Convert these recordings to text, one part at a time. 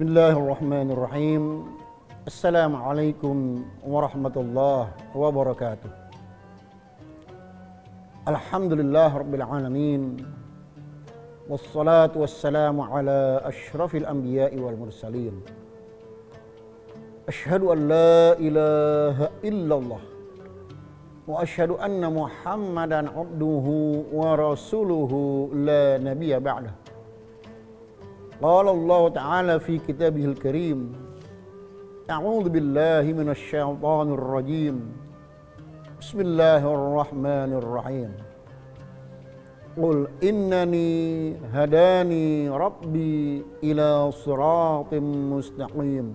بسم الله الرحمن الرحيم. السلام عليكم ورحمة الله وبركاته. الحمد لله رب العالمين والصلاة والسلام على أشرف الأنبياء والمرسلين. أشهد أن لا إله إلا الله وأشهد أن محمدا عبده ورسوله لا نبي بعده. قال الله تعالى في كتابه الكريم أعوذ بالله من الشيطان الرجيم. بسم الله الرحمن الرحيم. قل إنني هداني ربي إلى صراط مستقيم.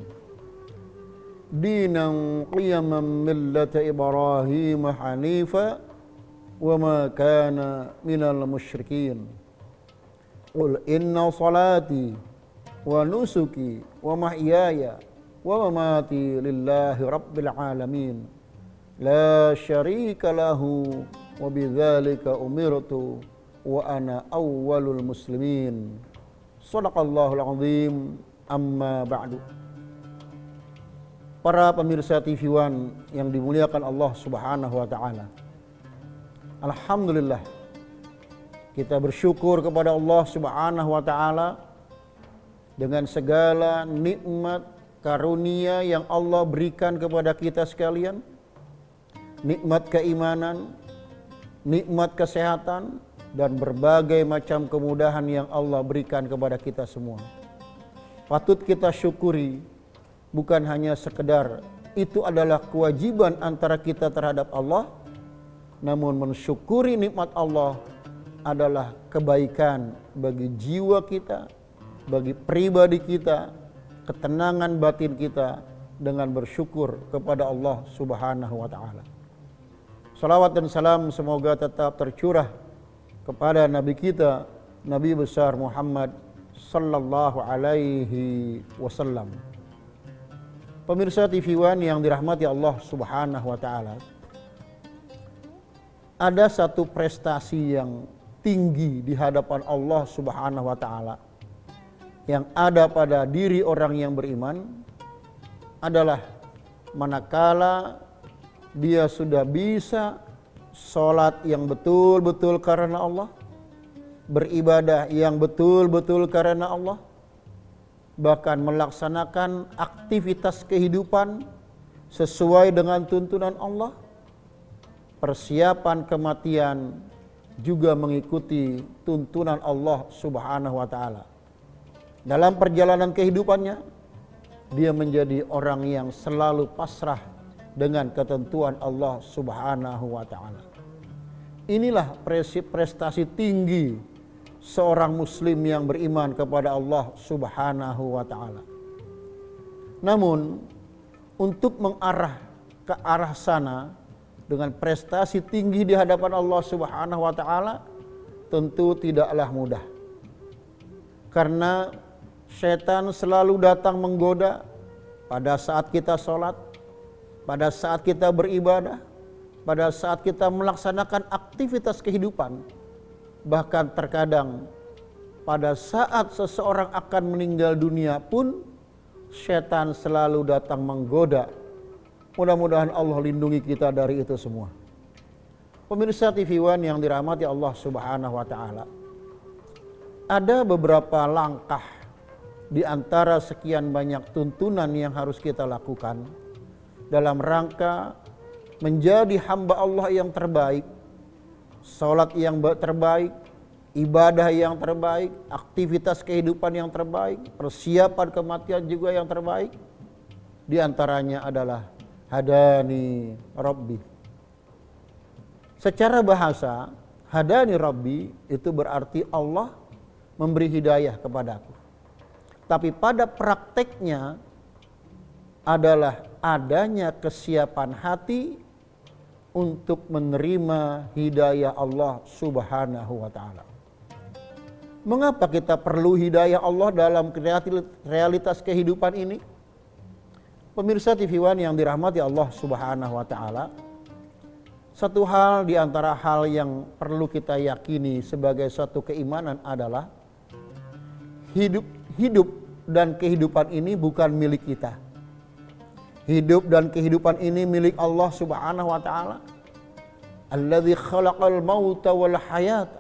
دينا قيما ملة إبراهيم حنيفا وما كان من المشركين. Qul inna salati wa nusuki wa mahyaya wa mamati lillahi rabbil alamin la syarika lahu wa bidzalika umirtu wa ana awwalul muslimin sadaqallahul azim amma ba'du Para pemirsa TV One yang dimuliakan Allah Subhanahu wa taala. Alhamdulillah kita bersyukur kepada Allah Subhanahu wa taala dengan segala nikmat karunia yang Allah berikan kepada kita sekalian. Nikmat keimanan, nikmat kesehatan dan berbagai macam kemudahan yang Allah berikan kepada kita semua. Patut kita syukuri bukan hanya sekedar itu adalah kewajiban antara kita terhadap Allah, namun mensyukuri nikmat Allah adalah kebaikan bagi jiwa kita, bagi pribadi kita, ketenangan batin kita dengan bersyukur kepada Allah Subhanahu wa taala. Salawat dan salam semoga tetap tercurah kepada nabi kita, Nabi besar Muhammad sallallahu alaihi wasallam. Pemirsa TV One yang dirahmati Allah Subhanahu wa taala. Ada satu prestasi yang tinggi di hadapan Allah Subhanahu wa taala yang ada pada diri orang yang beriman adalah manakala dia sudah bisa sholat yang betul-betul karena Allah, beribadah yang betul-betul karena Allah, bahkan melaksanakan aktivitas kehidupan sesuai dengan tuntunan Allah, persiapan kematian juga mengikuti tuntunan Allah Subhanahu wa taala. Dalam perjalanan kehidupannya dia menjadi orang yang selalu pasrah dengan ketentuan Allah Subhanahu wa taala. Inilah prestasi tinggi seorang muslim yang beriman kepada Allah Subhanahu wa taala. Namun untuk mengarah ke arah sana dengan prestasi tinggi di hadapan Allah Subhanahu wa taala tentu tidaklah mudah. Karena setan selalu datang menggoda pada saat kita sholat, pada saat kita beribadah, pada saat kita melaksanakan aktivitas kehidupan. Bahkan terkadang pada saat seseorang akan meninggal dunia pun setan selalu datang menggoda Mudah-mudahan Allah lindungi kita dari itu semua. Pemirsa TV One yang dirahmati Allah Subhanahu wa taala. Ada beberapa langkah di antara sekian banyak tuntunan yang harus kita lakukan dalam rangka menjadi hamba Allah yang terbaik, salat yang terbaik, ibadah yang terbaik, aktivitas kehidupan yang terbaik, persiapan kematian juga yang terbaik. Di antaranya adalah hadani rabbi. Secara bahasa, hadani rabbi itu berarti Allah memberi hidayah kepadaku. Tapi pada prakteknya adalah adanya kesiapan hati untuk menerima hidayah Allah Subhanahu wa taala. Mengapa kita perlu hidayah Allah dalam realitas kehidupan ini? Pemirsa TV One yang dirahmati Allah Subhanahu wa taala, satu hal di antara hal yang perlu kita yakini sebagai suatu keimanan adalah hidup hidup dan kehidupan ini bukan milik kita. Hidup dan kehidupan ini milik Allah Subhanahu wa taala. Alladzi khalaqal mauta wal hayat.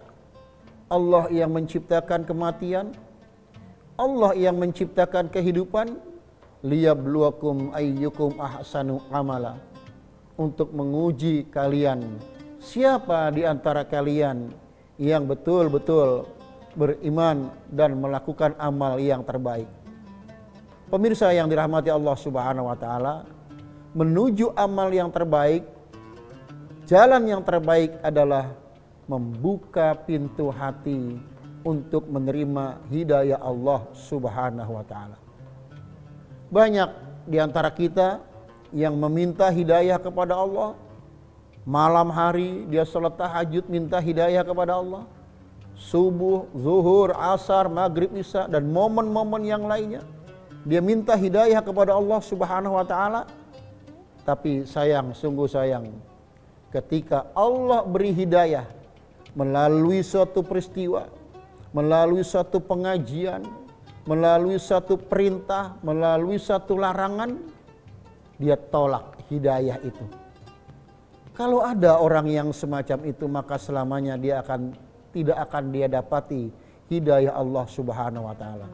Allah yang menciptakan kematian. Allah yang menciptakan kehidupan liyabluwakum ayyukum ahsanu amala. Untuk menguji kalian siapa di antara kalian yang betul-betul beriman dan melakukan amal yang terbaik. Pemirsa yang dirahmati Allah Subhanahu wa taala, menuju amal yang terbaik, jalan yang terbaik adalah membuka pintu hati untuk menerima hidayah Allah Subhanahu wa taala. Banyak di antara kita yang meminta hidayah kepada Allah. Malam hari dia salat tahajud minta hidayah kepada Allah. Subuh, zuhur, asar, maghrib, isya dan momen-momen yang lainnya dia minta hidayah kepada Allah Subhanahu wa taala. Tapi sayang, sungguh sayang. Ketika Allah beri hidayah melalui suatu peristiwa, melalui suatu pengajian, melalui suatu perintah, melalui suatu larangan, dia tolak hidayah itu. Kalau ada orang yang semacam itu maka selamanya dia akan tidak akan dia dapati hidayah Allah Subhanahu wa taala.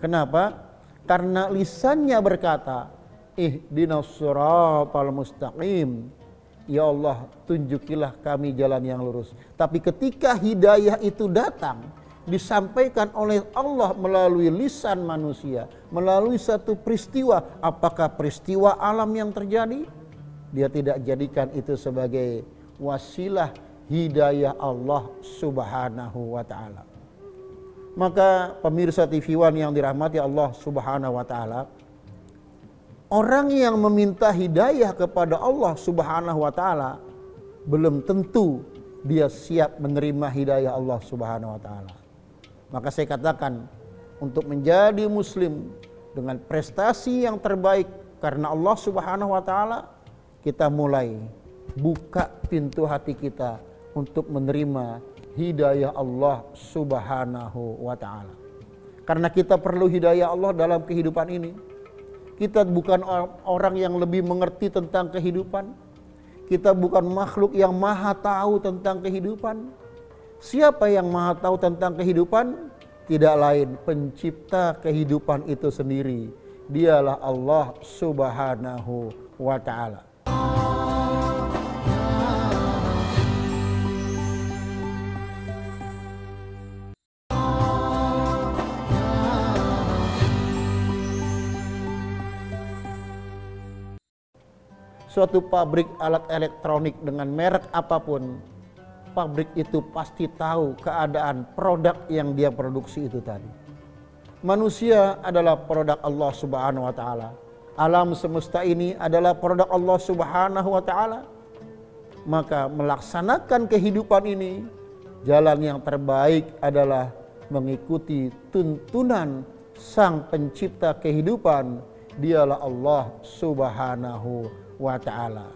Kenapa? karena lisannya berkata, ihdinas siratal mustaqim. Ya Allah, tunjukilah kami jalan yang lurus. Tapi ketika hidayah itu datang, disampaikan oleh Allah melalui lisan manusia, melalui satu peristiwa, apakah peristiwa alam yang terjadi? Dia tidak jadikan itu sebagai wasilah hidayah Allah Subhanahu wa taala. Maka pemirsa TV One yang dirahmati Allah Subhanahu wa taala, orang yang meminta hidayah kepada Allah Subhanahu wa taala belum tentu dia siap menerima hidayah Allah Subhanahu wa taala. Maka saya katakan untuk menjadi muslim dengan prestasi yang terbaik karena Allah Subhanahu wa taala kita mulai buka pintu hati kita untuk menerima hidayah Allah Subhanahu wa taala. Karena kita perlu hidayah Allah dalam kehidupan ini. Kita bukan orang yang lebih mengerti tentang kehidupan. Kita bukan makhluk yang maha tahu tentang kehidupan. Siapa yang maha tahu tentang kehidupan? Tidak lain pencipta kehidupan itu sendiri. Dialah Allah Subhanahu wa taala. suatu pabrik alat elektronik dengan merek apa pun, pabrik itu pasti tahu keadaan produk yang dia produksi itu tadi. Manusia adalah produk Allah Subhanahu wa taala. Alam semesta ini adalah produk Allah Subhanahu wa taala. Maka melaksanakan kehidupan ini jalan yang terbaik adalah mengikuti tuntunan Sang Pencipta kehidupan, dialah Allah Subhanahu wa taala.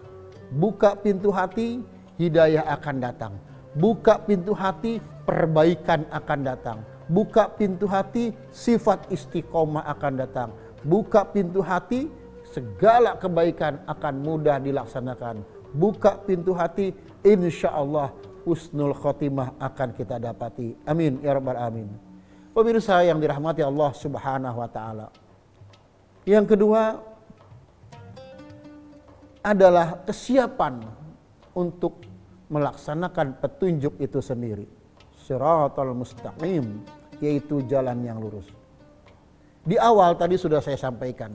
Buka pintu hati, hidayah akan datang. Buka pintu hati, perbaikan akan datang. Buka pintu hati, sifat istiqomah akan datang. Buka pintu hati, segala kebaikan akan mudah dilaksanakan. Buka pintu hati, insya Allah husnul khotimah akan kita dapati. Amin ya rabbal amin. Pemirsa yang dirahmati Allah Subhanahu wa taala. Yang kedua, adalah kesiapan untuk melaksanakan petunjuk itu sendiri. Siratal mustaqim, yaitu jalan yang lurus. Di awal tadi sudah saya sampaikan,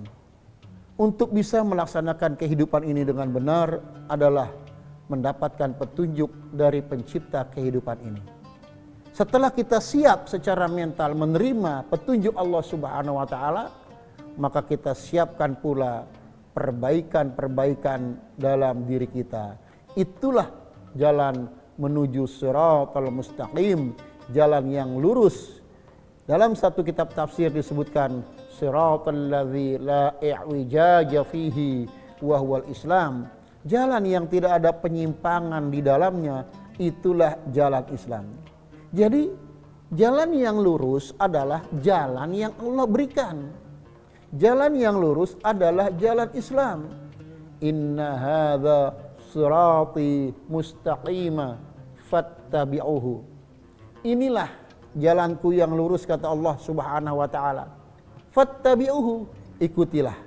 untuk bisa melaksanakan kehidupan ini dengan benar adalah mendapatkan petunjuk dari pencipta kehidupan ini. Setelah kita siap secara mental menerima petunjuk Allah Subhanahu wa taala, maka kita siapkan pula perbaikan-perbaikan dalam diri kita. Itulah jalan menuju siratal mustaqim, jalan yang lurus. Dalam satu kitab tafsir disebutkan siratal ladzi la i'wijaja fihi wa huwal Islam. Jalan yang tidak ada penyimpangan di dalamnya itulah jalan Islam. Jadi Jalan yang lurus adalah jalan yang Allah berikan. Jalan yang lurus adalah jalan Islam. Inna hadza sirati mustaqima fattabi'uhu. Inilah jalanku yang lurus kata Allah Subhanahu wa taala. Fattabi'uhu, ikutilah.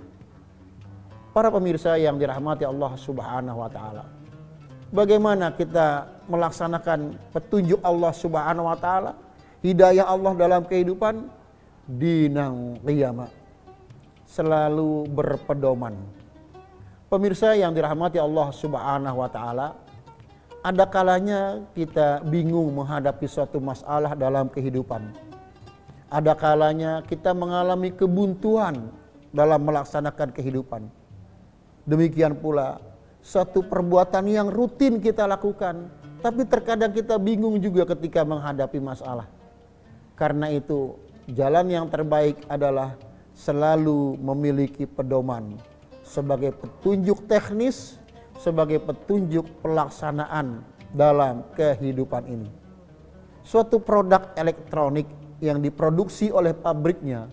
Para pemirsa yang dirahmati Allah Subhanahu wa taala. Bagaimana kita melaksanakan petunjuk Allah Subhanahu wa taala? Hidayah Allah dalam kehidupan dinang qiyamah selalu berpedoman. Pemirsa yang dirahmati Allah Subhanahu wa taala, ada kalanya kita bingung menghadapi suatu masalah dalam kehidupan. Ada kalanya kita mengalami kebuntuan dalam melaksanakan kehidupan. Demikian pula satu perbuatan yang rutin kita lakukan, tapi terkadang kita bingung juga ketika menghadapi masalah. Karena itu, jalan yang terbaik adalah selalu memiliki pedoman sebagai petunjuk teknis, sebagai petunjuk pelaksanaan dalam kehidupan ini. Suatu produk elektronik yang diproduksi oleh pabriknya,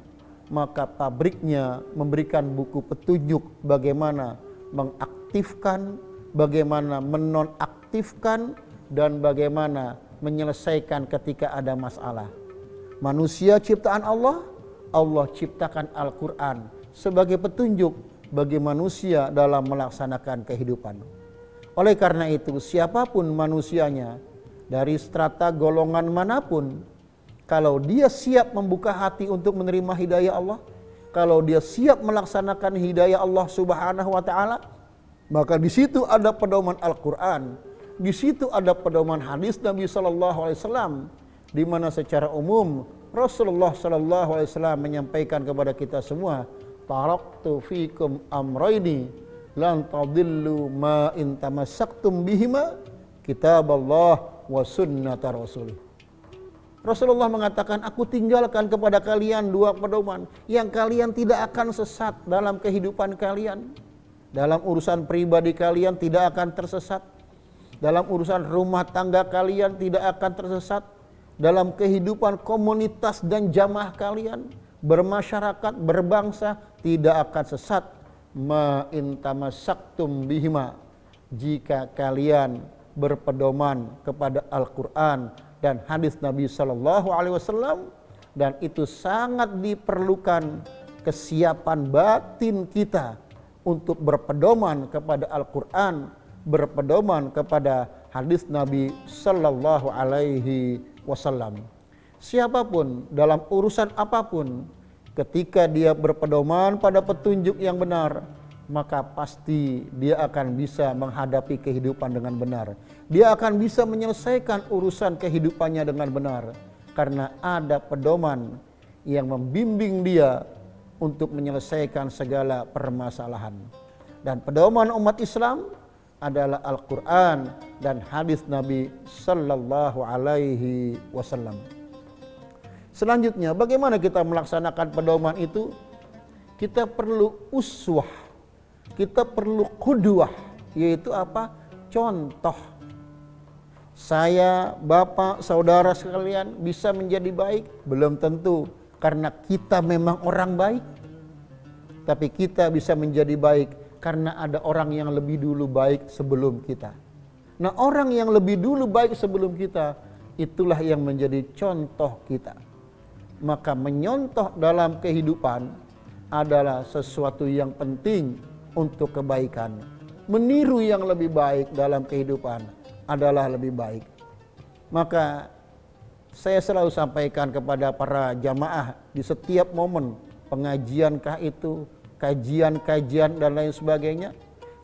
maka pabriknya memberikan buku petunjuk bagaimana mengaktifkan, bagaimana menonaktifkan, dan bagaimana menyelesaikan ketika ada masalah. Manusia ciptaan Allah Allah ciptakan Al-Quran sebagai petunjuk bagi manusia dalam melaksanakan kehidupan. Oleh karena itu, siapa pun manusianya dari strata golongan mana pun, kalau dia siap membuka hati untuk menerima hidayah Allah, kalau dia siap melaksanakan hidayah Allah Subhanahu wa taala, maka di situ ada pedoman Al-Qur'an, di situ ada pedoman hadis Nabi sallallahu alaihi wasallam di mana secara umum Rasulullah sallallahu alaihi wasallam menyampaikan kepada kita semua, "Taraktu fikum amraini lan tadillu ma in tamassaktum bihima kitaballah wa sunnata rasulih." Rasulullah mengatakan, aku tinggalkan kepada kalian dua pedoman yang kalian tidak akan sesat dalam kehidupan kalian. Dalam urusan pribadi kalian tidak akan tersesat. Dalam urusan rumah tangga kalian tidak akan tersesat dalam kehidupan komunitas dan jamaah kalian, bermasyarakat, berbangsa tidak akan sesat ma intamasaktum bihima jika kalian berpedoman kepada Al-Qur'an dan hadis Nabi Shallallahu alaihi wasallam dan itu sangat diperlukan kesiapan batin kita untuk berpedoman kepada Al-Qur'an, berpedoman kepada hadis Nabi Shallallahu alaihi wasallam. Siapa pun dalam urusan apa pun ketika dia berpedoman pada petunjuk yang benar, maka pasti dia akan bisa menghadapi kehidupan dengan benar. Dia akan bisa menyelesaikan urusan kehidupannya dengan benar karena ada pedoman yang membimbing dia untuk menyelesaikan segala permasalahan. Dan pedoman umat Islam adalah Al-Quran dan hadis Nabi Sallallahu Alaihi Wasallam. Selanjutnya, bagaimana kita melaksanakan pedoman itu? Kita perlu uswah, kita perlu kudwah, yaitu apa? Contoh. Saya, bapak, saudara sekalian bisa menjadi baik? Belum tentu, karena kita memang orang baik. Tapi kita bisa menjadi baik karena ada orang yang lebih dulu baik sebelum kita. Nah, orang yang lebih dulu baik sebelum kita, itulah yang menjadi contoh kita. Maka menyontoh dalam kehidupan adalah sesuatu yang penting untuk kebaikan. Meniru yang lebih baik dalam kehidupan adalah lebih baik. Maka saya selalu sampaikan kepada para jamaah di setiap momen pengajiankah itu, kajian-kajian dan lain sebagainya.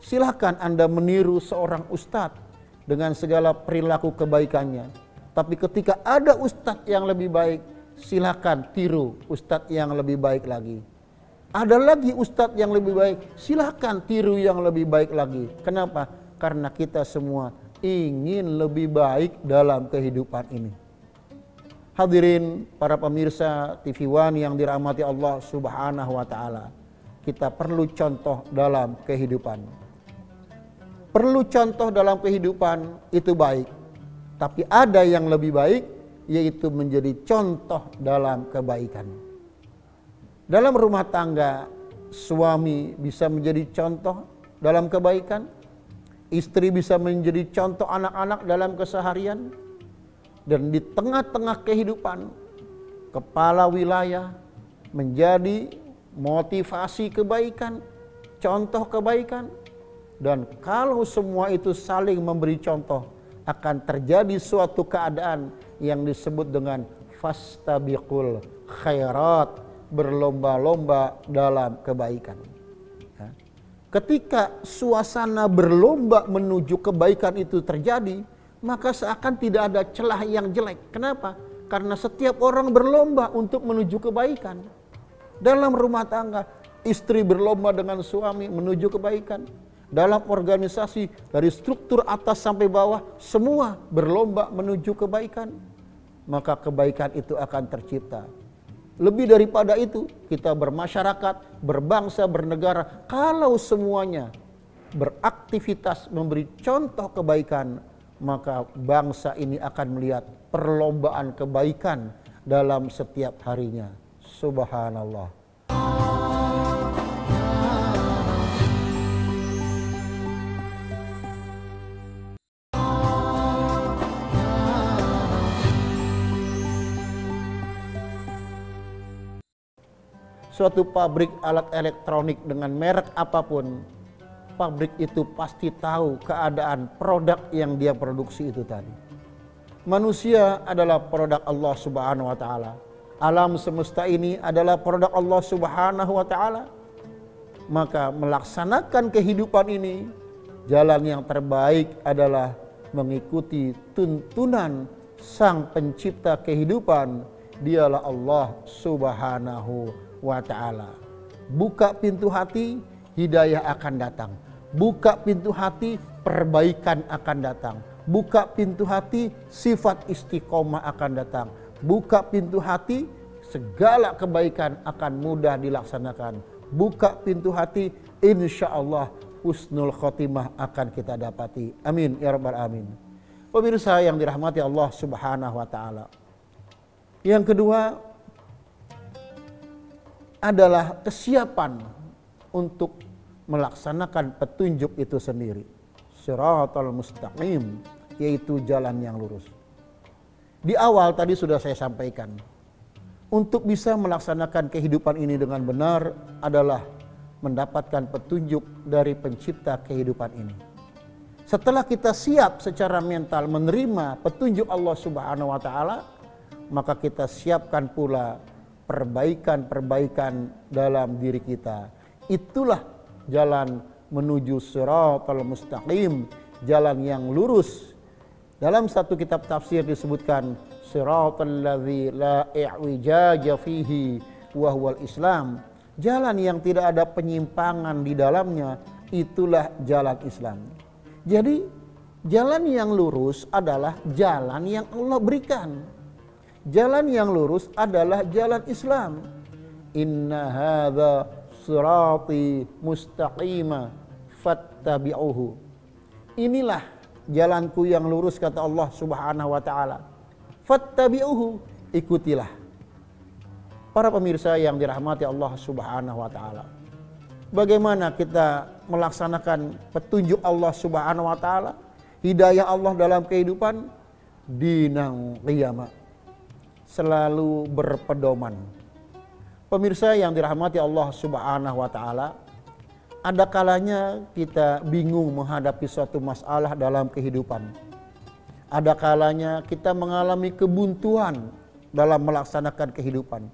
Silahkan Anda meniru seorang ustadz dengan segala perilaku kebaikannya. Tapi ketika ada ustadz yang lebih baik, silahkan tiru ustadz yang lebih baik lagi. Ada lagi ustadz yang lebih baik, silahkan tiru yang lebih baik lagi. Kenapa? Karena kita semua ingin lebih baik dalam kehidupan ini. Hadirin para pemirsa TV One yang dirahmati Allah Subhanahu wa taala kita perlu contoh dalam kehidupan. Perlu contoh dalam kehidupan itu baik, tapi ada yang lebih baik yaitu menjadi contoh dalam kebaikan. Dalam rumah tangga, suami bisa menjadi contoh dalam kebaikan, istri bisa menjadi contoh anak-anak dalam keseharian, dan di tengah-tengah kehidupan, kepala wilayah menjadi motivasi kebaikan, contoh kebaikan, dan kalau semua itu saling memberi contoh, akan terjadi suatu keadaan yang disebut dengan fastabiqul khairat berlomba-lomba dalam kebaikan. Ya. Ketika suasana berlomba menuju kebaikan itu terjadi, maka seakan tidak ada celah yang jelek. Kenapa? Karena setiap orang berlomba untuk menuju kebaikan. Dalam rumah tangga, istri berlomba dengan suami menuju kebaikan. Dalam organisasi, dari struktur atas sampai bawah, semua berlomba menuju kebaikan. Maka kebaikan itu akan tercipta lebih daripada itu, kita bermasyarakat, berbangsa, bernegara, kalau semuanya beraktivitas memberi contoh kebaikan, maka bangsa ini akan melihat perlombaan kebaikan dalam setiap harinya. Subhanallah. Suatu pabrik alat elektronik dengan merek apa pun, pabrik itu pasti tahu keadaan produk yang dia produksi itu tadi. Manusia adalah produk Allah Subhanahu wa taala. Alam semesta ini adalah produk Allah Subhanahu wa taala. Maka melaksanakan kehidupan ini jalan yang terbaik adalah mengikuti tuntunan Sang Pencipta kehidupan, dialah Allah Subhanahu wa taala. Buka pintu hati, hidayah akan datang. Buka pintu hati, perbaikan akan datang. Buka pintu hati, sifat istiqomah akan datang. Buka pintu hati, segala kebaikan akan mudah dilaksanakan. Buka pintu hati, insya Allah husnul khotimah akan kita dapati. Amin ya rabbal amin. Pemirsa yang dirahmati Allah Subhanahu wa taala. Yang kedua, adalah kesiapan untuk melaksanakan petunjuk itu sendiri. Siratal mustaqim, yaitu jalan yang lurus. Di awal tadi sudah saya sampaikan, untuk bisa melaksanakan kehidupan ini dengan benar adalah mendapatkan petunjuk dari pencipta kehidupan ini. Setelah kita siap secara mental menerima petunjuk Allah Subhanahu wa taala, maka kita siapkan pula perbaikan-perbaikan dalam diri kita. Itulah jalan menuju siratal mustaqim, jalan yang lurus. Dalam satu kitab tafsir disebutkan siratal ladzi la i'wijaja fihi wa huwal Islam. Jalan yang tidak ada penyimpangan di dalamnya, itulah jalan Islam. Jadi, jalan yang lurus adalah jalan yang Allah berikan Jalan yang lurus adalah jalan Islam. Inna hadza sirati mustaqima fattabi'uhu. Inilah jalanku yang lurus kata Allah Subhanahu wa taala. Fattabi'uhu, ikutilah. Para pemirsa yang dirahmati Allah Subhanahu wa taala. Bagaimana kita melaksanakan petunjuk Allah Subhanahu wa taala, hidayah Allah dalam kehidupan dinang qiyamah selalu berpedoman. Pemirsa yang dirahmati Allah Subhanahu wa taala, ada kalanya kita bingung menghadapi suatu masalah dalam kehidupan. Ada kalanya kita mengalami kebuntuan dalam melaksanakan kehidupan.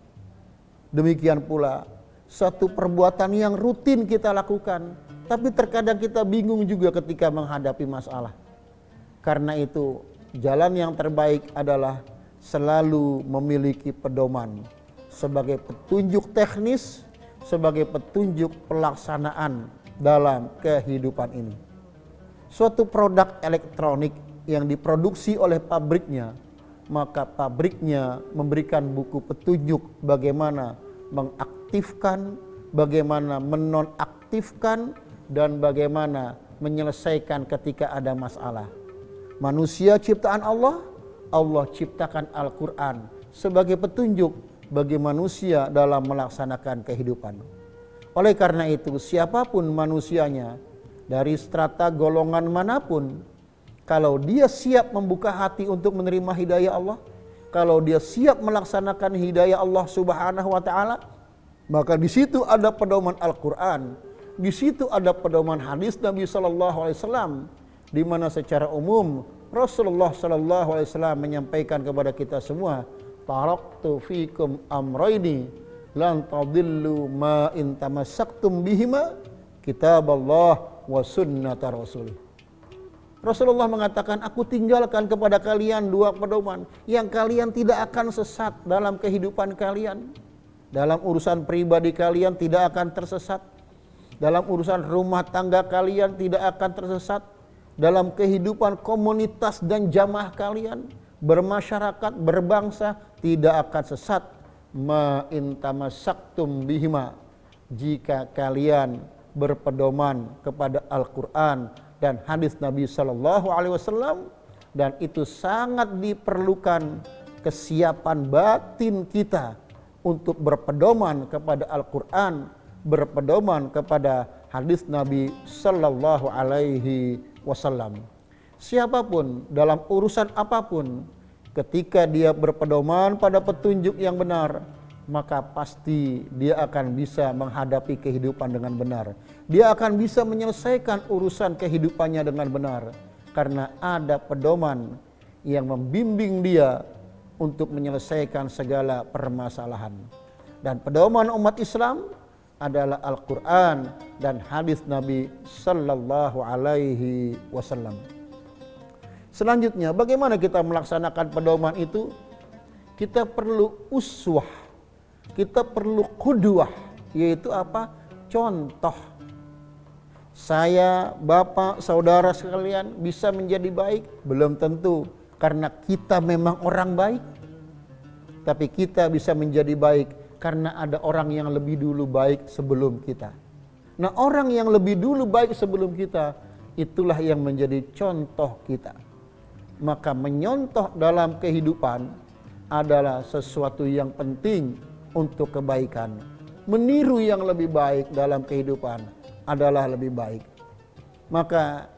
Demikian pula suatu perbuatan yang rutin kita lakukan, tapi terkadang kita bingung juga ketika menghadapi masalah. Karena itu, jalan yang terbaik adalah selalu memiliki pedoman sebagai petunjuk teknis, sebagai petunjuk pelaksanaan dalam kehidupan ini. Suatu produk elektronik yang diproduksi oleh pabriknya, maka pabriknya memberikan buku petunjuk bagaimana mengaktifkan, bagaimana menonaktifkan, dan bagaimana menyelesaikan ketika ada masalah. Manusia ciptaan Allah Allah ciptakan Al-Quran sebagai petunjuk bagi manusia dalam melaksanakan kehidupan. Oleh karena itu, siapa pun manusianya dari strata golongan mana pun, kalau dia siap membuka hati untuk menerima hidayah Allah, kalau dia siap melaksanakan hidayah Allah Subhanahu wa taala, maka di situ ada pedoman Al-Qur'an, di situ ada pedoman hadis Nabi sallallahu alaihi wasallam di mana secara umum Rasulullah sallallahu alaihi wasallam menyampaikan kepada kita semua, "Taraktu fikum amrayni lan tadillu ma in tamassaktum bihima kitab Allah wa sunnata rasulih. Rasulullah mengatakan, aku tinggalkan kepada kalian dua pedoman yang kalian tidak akan sesat dalam kehidupan kalian. Dalam urusan pribadi kalian tidak akan tersesat. Dalam urusan rumah tangga kalian tidak akan tersesat. Dalam kehidupan komunitas dan jamaah kalian, bermasyarakat, berbangsa tidak akan sesat. Ma intamasaktum bihima. Jika kalian berpedoman kepada Al-Qur'an dan hadis Nabi Shallallahu alaihi wasallam dan itu sangat diperlukan kesiapan batin kita untuk berpedoman kepada Al-Qur'an, berpedoman kepada hadis Nabi Shallallahu alaihi wasallam. Siapa pun dalam urusan apa pun ketika dia berpedoman pada petunjuk yang benar, maka pasti dia akan bisa menghadapi kehidupan dengan benar. Dia akan bisa menyelesaikan urusan kehidupannya dengan benar karena ada pedoman yang membimbing dia untuk menyelesaikan segala permasalahan. Dan pedoman umat Islam adalah Al-Qur'an dan hadis Nabi sallallahu alaihi wasallam. Selanjutnya, bagaimana kita melaksanakan pedoman itu? Kita perlu uswah, kita perlu kudwah, yaitu apa? Contoh. Saya, bapak, saudara sekalian bisa menjadi baik? Belum tentu, karena kita memang orang baik. Tapi kita bisa menjadi baik karena ada orang yang lebih dulu baik sebelum kita. Nah, orang yang lebih dulu baik sebelum kita, itulah yang menjadi contoh kita maka menyontoh dalam kehidupan adalah sesuatu yang penting untuk kebaikan. Meniru yang lebih baik dalam kehidupan adalah lebih baik. Maka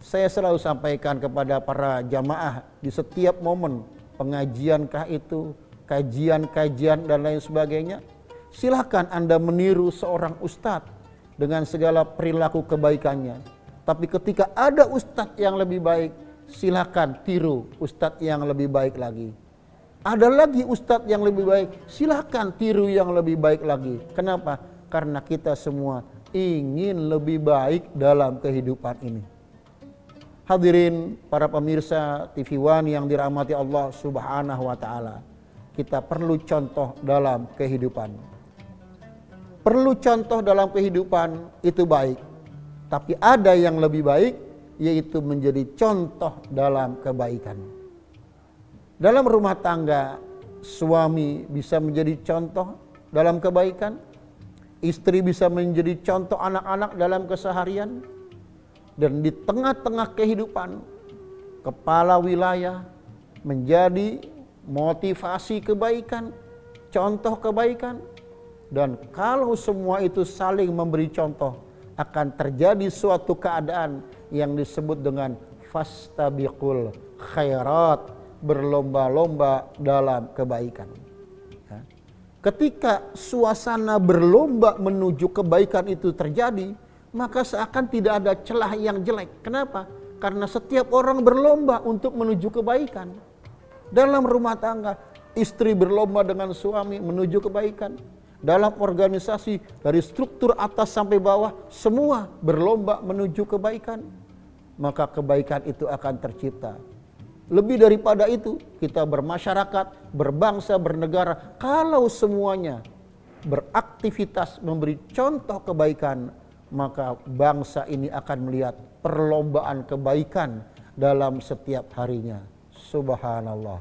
saya selalu sampaikan kepada para jamaah di setiap momen pengajiankah itu, kajian-kajian dan lain sebagainya. Silahkan Anda meniru seorang ustadz dengan segala perilaku kebaikannya. Tapi ketika ada ustadz yang lebih baik, silakan tiru ustadz yang lebih baik lagi. Ada lagi ustadz yang lebih baik, silakan tiru yang lebih baik lagi. Kenapa? Karena kita semua ingin lebih baik dalam kehidupan ini. Hadirin para pemirsa TV One yang dirahmati Allah Subhanahu wa taala. Kita perlu contoh dalam kehidupan. Perlu contoh dalam kehidupan itu baik. Tapi ada yang lebih baik yaitu menjadi contoh dalam kebaikan. Dalam rumah tangga, suami bisa menjadi contoh dalam kebaikan, istri bisa menjadi contoh anak-anak dalam keseharian, dan di tengah-tengah kehidupan, kepala wilayah menjadi motivasi kebaikan, contoh kebaikan, dan kalau semua itu saling memberi contoh, akan terjadi suatu keadaan yang disebut dengan fastabiqul khairat berlomba-lomba dalam kebaikan. Ya. Ketika suasana berlomba menuju kebaikan itu terjadi, maka seakan tidak ada celah yang jelek. Kenapa? Karena setiap orang berlomba untuk menuju kebaikan. Dalam rumah tangga, istri berlomba dengan suami menuju kebaikan. Dalam organisasi dari struktur atas sampai bawah, semua berlomba menuju kebaikan maka kebaikan itu akan tercipta. Lebih daripada itu, kita bermasyarakat, berbangsa, bernegara, kalau semuanya beraktivitas memberi contoh kebaikan, maka bangsa ini akan melihat perlombaan kebaikan dalam setiap harinya. سبحان الله.